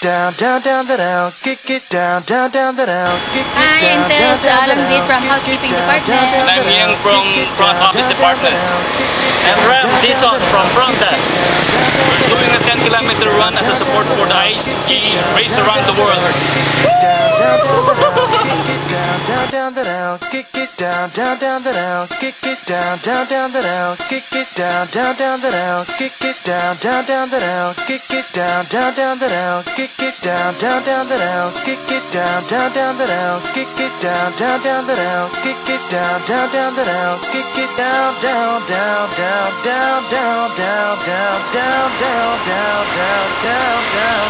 down, down, down, the down, kick it down, down, down, the down, kick it down. Hi, Intes. Alam Date from Housekeeping Department. And I'm Yang from Front Office Department. And Rev Dison from Front Desk. We're doing a 10 kilometer run as a support for the Ice Ski Race Around the World down, down, the down, kick it down, down, down, the down, kick it down, down, down, the down, kick it down, down, down, the down, kick it down, down, down, the down, kick it down, down, down, the down, kick it down, down, down, the down, kick it down, down, down, the down, kick it down, down, down, the down, kick it down, down, down, the down, kick it down, down, down, down, down, down, down, down, down, down, down, down, down, down, down,